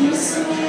Yay!